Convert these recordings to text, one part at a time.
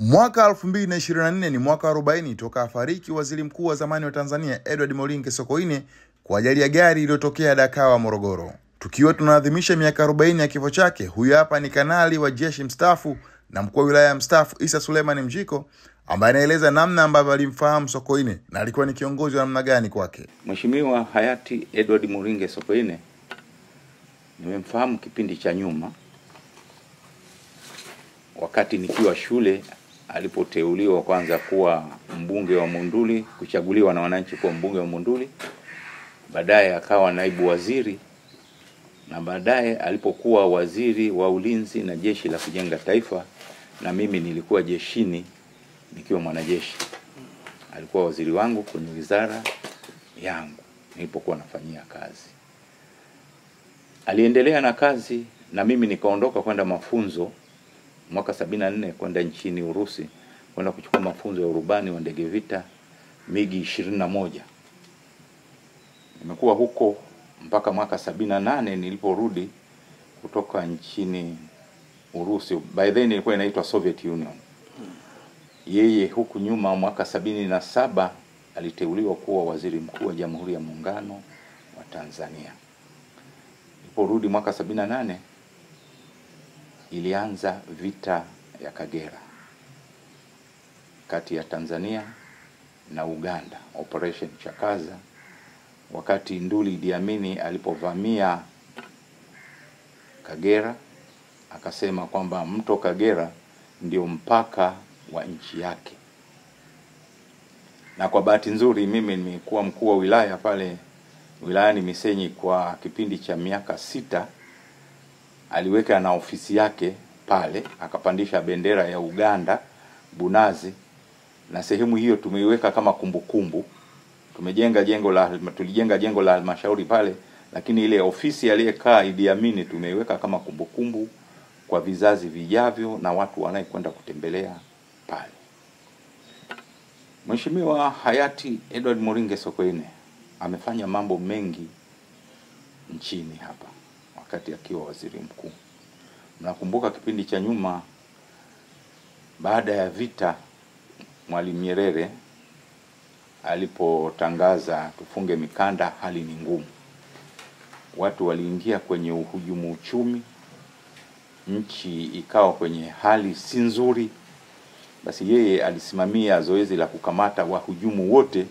Mwaka 2024 ni mwaka 40 toka afariki waziri mkuu wa zamani wa Tanzania Edward Moringe Sokoine kwa ajali ya gari iliyotokea Dakawa, Morogoro. Tukiwa tunaadhimisha miaka 40 ya kifo chake, huyu hapa ni kanali wa jeshi mstaafu na mkuu wa wilaya mstaafu Isa Suleiman Mjiko ambaye anaeleza namna ambavyo alimfahamu Sokoine na alikuwa ni kiongozi wa namna gani kwake. Mheshimiwa hayati Edward Moringe Sokoine nimemfahamu kipindi cha nyuma, wakati nikiwa shule alipoteuliwa kwanza kuwa mbunge wa Munduli, kuchaguliwa na wananchi kuwa mbunge wa Munduli, baadaye akawa naibu waziri na baadaye alipokuwa waziri wa ulinzi na jeshi la kujenga taifa, na mimi nilikuwa jeshini nikiwa mwanajeshi. Alikuwa waziri wangu kwenye wizara yangu nilipokuwa nafanyia kazi. Aliendelea na kazi na mimi nikaondoka kwenda mafunzo mwaka sabini na nne kwenda nchini Urusi kwenda kuchukua mafunzo ya urubani wa ndege vita migi ishirini na moja. Nimekuwa huko mpaka mwaka sabini na nane niliporudi kutoka nchini Urusi. By then ilikuwa inaitwa Soviet Union. Yeye huku nyuma mwaka sabini na saba aliteuliwa kuwa waziri mkuu wa Jamhuri ya Muungano wa Tanzania. Niliporudi mwaka sabini na nane ilianza vita ya Kagera kati ya Tanzania na Uganda, Operation Chakaza, wakati Nduli Idi Amin alipovamia Kagera akasema kwamba mto Kagera ndio mpaka wa nchi yake. Na kwa bahati nzuri mimi nimekuwa mkuu wa wilaya pale wilayani Misenyi kwa kipindi cha miaka sita. Aliweka na ofisi yake pale, akapandisha bendera ya Uganda Bunazi, na sehemu hiyo tumeiweka kama kumbukumbu. kumbu. Tumejenga jengo la tulijenga jengo la halmashauri pale, lakini ile ofisi aliyekaa Idi Amin tumeiweka kama kumbukumbu kumbu kwa vizazi vijavyo na watu wanayekwenda kutembelea pale. Mheshimiwa hayati Edward Moringe Sokoine amefanya mambo mengi nchini hapa wakati akiwa waziri mkuu. Mnakumbuka kipindi cha nyuma, baada ya vita, Mwalimu Nyerere alipotangaza tufunge mikanda, hali ni ngumu, watu waliingia kwenye uhujumu uchumi, nchi ikawa kwenye hali si nzuri. Basi yeye alisimamia zoezi la kukamata wahujumu wote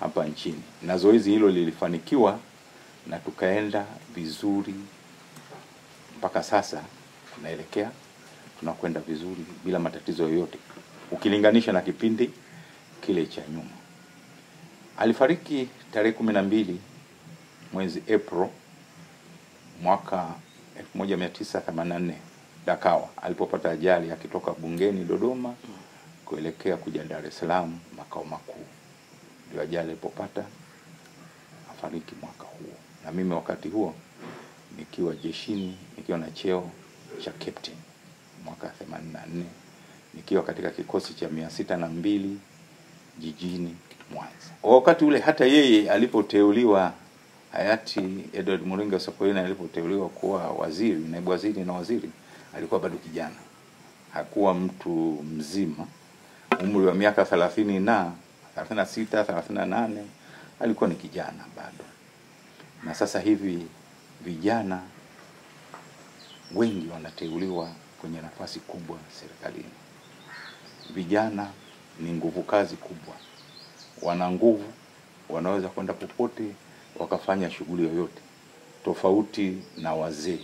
hapa nchini, na zoezi hilo lilifanikiwa na tukaenda vizuri mpaka sasa tunaelekea tunakwenda vizuri bila matatizo yoyote ukilinganisha na kipindi kile cha nyuma. Alifariki tarehe kumi na mbili mwezi April mwaka 1984 Dakawa alipopata ajali akitoka bungeni Dodoma kuelekea kuja Dar es Salaam makao makuu. Ndio ajali alipopata afariki mwaka huo, na mimi wakati huo nikiwa jeshini nikiwa na cheo cha captain mwaka 84 nikiwa katika kikosi cha mia sita na mbili jijini Mwanza. Wakati ule hata yeye alipoteuliwa, hayati Edward Moringe Sokoine alipoteuliwa kuwa waziri, naibu waziri na waziri, alikuwa bado kijana, hakuwa mtu mzima, umri wa miaka thelathini na thelathini na sita thelathini na nane alikuwa ni kijana bado. Na sasa hivi vijana wengi wanateuliwa kwenye nafasi kubwa serikalini. Vijana ni nguvu kazi kubwa, wana nguvu, wanaweza kwenda popote wakafanya shughuli yoyote, tofauti na wazee.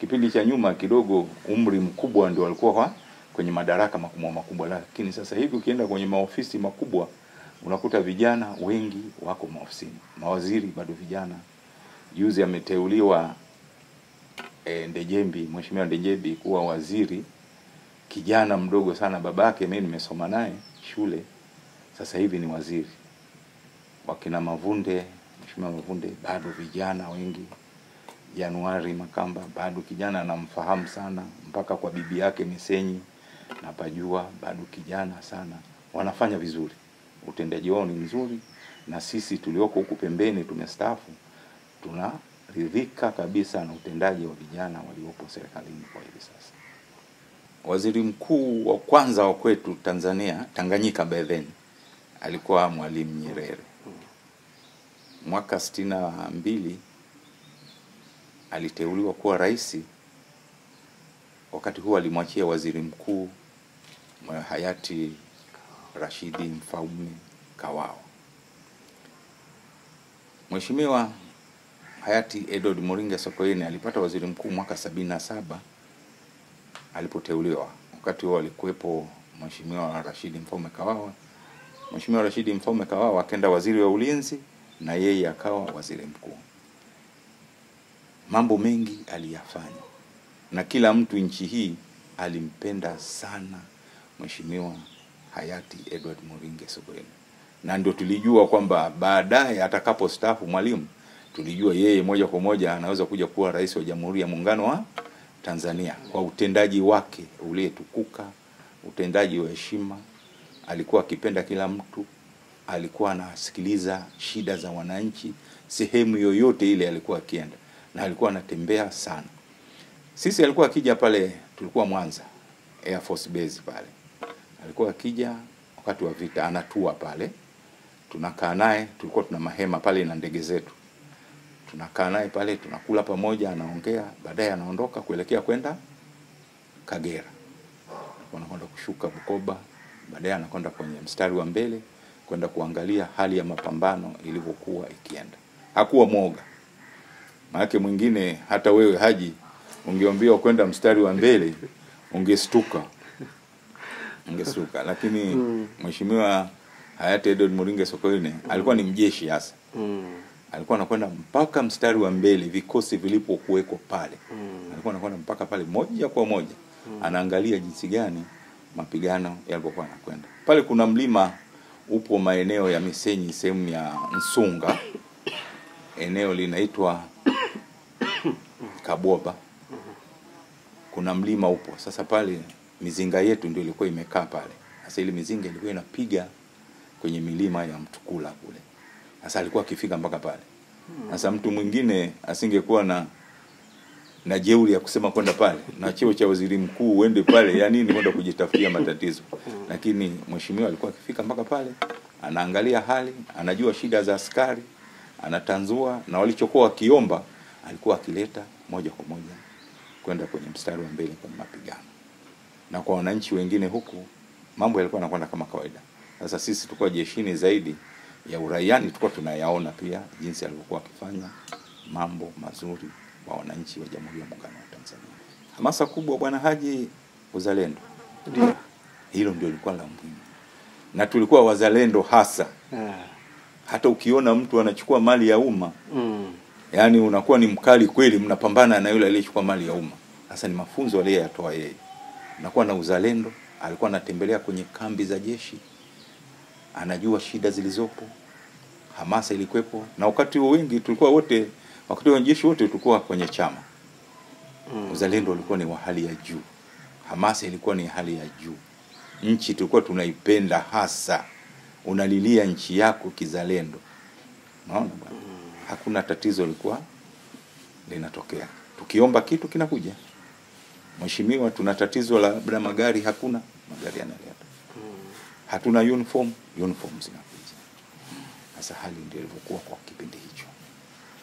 Kipindi cha nyuma kidogo, umri mkubwa ndio walikuwa kwenye madaraka makubwa makubwa, lakini sasa hivi ukienda kwenye maofisi makubwa unakuta vijana wengi wako maofisini. Mawaziri bado vijana. Juzi ameteuliwa e, Ndejembi, Mheshimiwa Ndejembi kuwa waziri, kijana mdogo sana. Babake mimi nimesoma naye shule, sasa hivi ni waziri. Wakina Mavunde, Mheshimiwa Mavunde bado vijana wengi. Januari Makamba bado kijana, anamfahamu sana mpaka kwa bibi yake Misenyi napajua, bado kijana sana, wanafanya vizuri, utendaji wao ni mzuri, na sisi tulioko huku pembeni tumestaafu tunaridhika kabisa na utendaji wa vijana waliopo serikalini kwa hivi sasa. waziri mkuu wa kwanza wa kwetu Tanzania, Tanganyika by then, alikuwa Mwalimu Nyerere. Mwaka sitini na mbili aliteuliwa kuwa rais. Wakati huo alimwachia waziri mkuu hayati Rashidi Mfaume Kawawa. Mheshimiwa hayati Edward Moringa Sokoine alipata waziri mkuu mwaka sabini na saba alipoteuliwa. Wakati huo alikuwepo Mheshimiwa Rashidi Mfaume Kawawa. Mheshimiwa Rashidi Mfaume Kawawa akenda waziri wa ulinzi na yeye akawa waziri mkuu. Mambo mengi aliyafanya na kila mtu nchi hii alimpenda sana Mheshimiwa hayati Edward Moringe Sokoine, na ndio tulijua kwamba baadaye atakapostaafu Mwalimu, tulijua yeye moja kwa moja anaweza kuja kuwa rais wa Jamhuri ya Muungano wa Tanzania kwa utendaji wake ulietukuka, utendaji wa heshima. Alikuwa akipenda kila mtu, alikuwa anasikiliza shida za wananchi sehemu yoyote ile alikuwa akienda, na alikuwa anatembea sana. Sisi alikuwa akija pale, tulikuwa Mwanza Air Force Base pale, alikuwa akija wakati wa vita, anatua pale, tunakaa naye, tulikuwa tuna mahema pale na ndege zetu tunakaa naye pale, tunakula pamoja, anaongea, baadaye anaondoka kuelekea kwenda Kagera, anakwenda kushuka Bukoba, baadaye anakwenda kwenye mstari wa mbele kwenda kuangalia hali ya mapambano ilivyokuwa ikienda. Hakuwa mwoga, maanake mwingine, hata wewe Haji, ungeambiwa kwenda mstari wa mbele ungestuka, ungestuka. Lakini mheshimiwa hayati Edward Moringe Sokoine alikuwa ni mjeshi hasa alikuwa anakwenda mpaka mstari wa mbele vikosi vilipokuwekwa pale mm. alikuwa anakwenda mpaka pale moja kwa moja mm. anaangalia jinsi gani mapigano yalivyokuwa yanakwenda pale. Kuna mlima upo maeneo ya Misenyi, sehemu ya Nsunga, eneo linaitwa Kaboba. Kuna mlima upo sasa pale, mizinga yetu ndio ilikuwa imekaa pale. Sasa ile mizinga ilikuwa inapiga kwenye milima ya Mtukula kule sasa alikuwa akifika mpaka pale. Sasa mtu mwingine asingekuwa na na jeuri ya kusema kwenda pale na cheo cha waziri mkuu uende pale, ya nini kwenda kujitafutia matatizo? Lakini mheshimiwa alikuwa akifika mpaka pale, anaangalia hali, anajua shida za askari, anatanzua na walichokuwa wakiomba alikuwa akileta moja kwa moja kwenda kwenye mstari wa mbele kwenye mapigano, na kwa wananchi wengine huku mambo yalikuwa yanakwenda kama kawaida. Sasa sisi tulikuwa jeshini zaidi ya uraiani tulikuwa tunayaona pia jinsi alivyokuwa akifanya mambo mazuri kwa wananchi wa Jamhuri ya Muungano wa Tanzania. Hamasa kubwa Bwana Haji, uzalendo, Ndio. hilo ndio lilikuwa la muhimu, na tulikuwa wazalendo hasa. ha. Hata ukiona mtu anachukua mali ya umma, Mm. yaani unakuwa ni mkali kweli, mnapambana na yule aliyechukua mali ya umma. Sasa ni mafunzo aliyoyatoa yeye, nakuwa na uzalendo. Alikuwa anatembelea kwenye kambi za jeshi, anajua shida zilizopo, hamasa ilikuwepo, na wakati huo wengi tulikuwa wote, wakati wa wanajeshi wote tulikuwa kwenye chama. Mm. Uzalendo ulikuwa ni wa hali ya juu, hamasa ilikuwa ni hali ya juu, nchi tulikuwa tunaipenda hasa, unalilia nchi yako kizalendo. Unaona bwana, hakuna tatizo lilikuwa linatokea, tukiomba kitu kinakuja. Mheshimiwa, tuna tatizo la labda magari, hakuna magari yanaleta hatuna uniform, uniform zinakuja. Sasa hali ndio ilivyokuwa kwa kipindi hicho.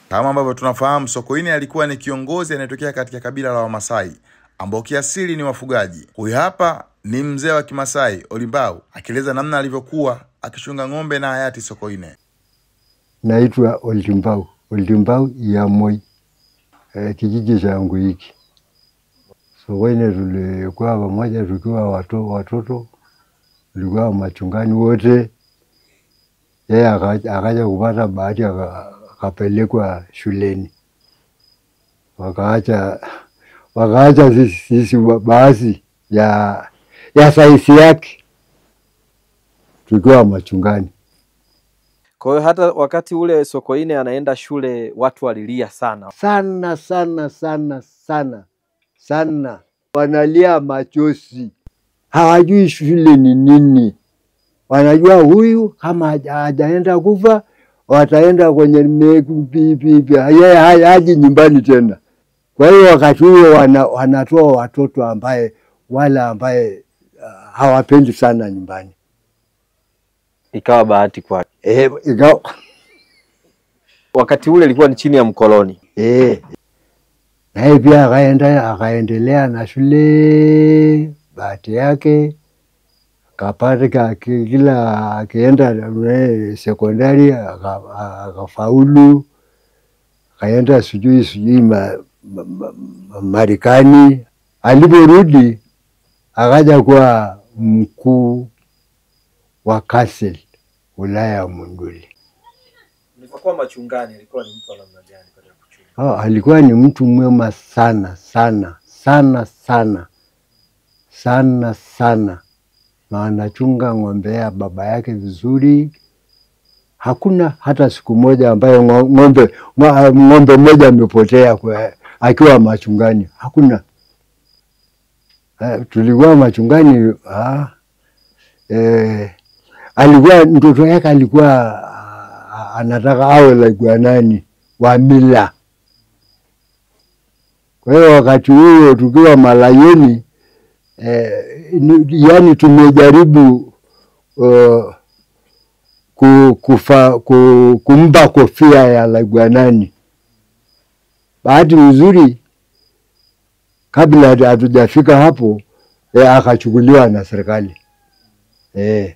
Kama ambavyo tunafahamu, Sokoine alikuwa ni kiongozi anayetokea katika kabila la Wamasai ambao kiasili ni wafugaji. Huyu hapa ni mzee wa Kimasai Olimbau akieleza namna alivyokuwa akishunga ng'ombe na hayati Sokoine. Naitwa Olimbau, Olimbau ya Moi, e, kijiji changu hiki. Sokoine tulikuwa pamoja tukiwa watoto, watoto tulikuwa machungani wote. Yeye akaja kupata bahati aka- akapelekwa shuleni, wakaacha wakaacha sisi, baadhi ya ya saisi yake tukiwa machungani. Kwa hiyo hata wakati ule Sokoine anaenda shule watu walilia sana. sana sana sana sana sana, wanalia machozi, hawajui shule ni nini. Wanajua huyu kama haja- hajaenda kufa wataenda kwenye yeye haji nyumbani tena. Kwa hiyo wakati huo wana, wanatoa watoto ambaye wala ambaye uh, hawapendi sana nyumbani. Ikawa bahati kwake. Eh, ikawa Wakati ule ilikuwa ni chini ya mkoloni. eh, naye pia akaenda akaendelea na shule. Bahati yake akapata kila akienda sekondari akafaulu, akaenda sijui sijui ma, ma, ma, ma, Marekani. Aliporudi akaja kuwa mkuu wa Kassel wilaya ya Monduli. Nilipokuwa machungani alikuwa ni mtu wa namna gani? Oh, alikuwa ni mtu mwema sana sana sana sana sana sana, na anachunga ng'ombe ya baba yake vizuri. Hakuna hata siku moja ambayo ng'ombe ng'o- ng'ombe mmoja amepotea akiwa machungani, hakuna. Eh, tulikuwa machungani ha, eh, alikuwa mtoto yake alikuwa ah, anataka awe like nani wa mila kwa hiyo wakati huo tukiwa Malayeni eh, yani tumejaribu uh, ku, kufa, ku, kumpa kofia ya Lagwanani. Bahati nzuri kabla hatu- hatujafika hapo eh, akachukuliwa na serikali eh,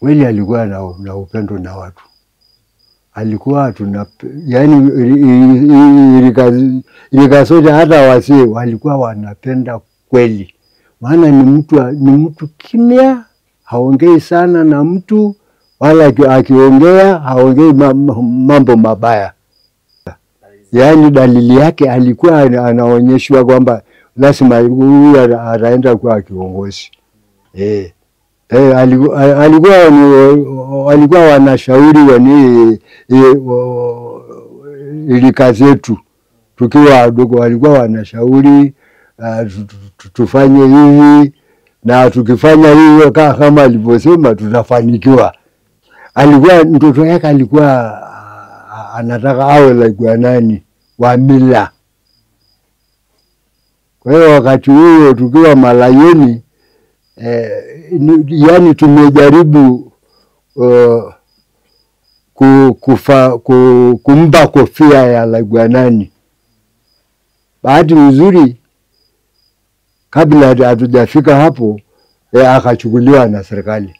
kweli alikuwa na, na upendo na watu alikuwa tuna yani ilikasoja hata wasee walikuwa wanapenda kweli, maana ni mtu ni mtu kimya, haongei sana na mtu wala akiongea haongei ma- ma- mambo mabaya. Yaani dalili yake alikuwa anaonyeshwa kwamba lazima huyu ataenda kuwa kiongozi eh. Eh, alikuwa, alikuwa, wanashauri wani wa- ilika zetu tukiwa wadogo, walikuwa wanashauri uh, tufanye hivi na tukifanya hivyo kama, kama alivyosema tutafanikiwa. Alikuwa mtoto yake alikuwa anataka awe like nani wa mila. Kwa hiyo wakati huo tukiwa malayoni eh, yani tumejaribu uh, ku, kufa, ku, kumpa kofia ya Lagwanani. Bahati nzuri kabla hatu- hatujafika hapo akachukuliwa na serikali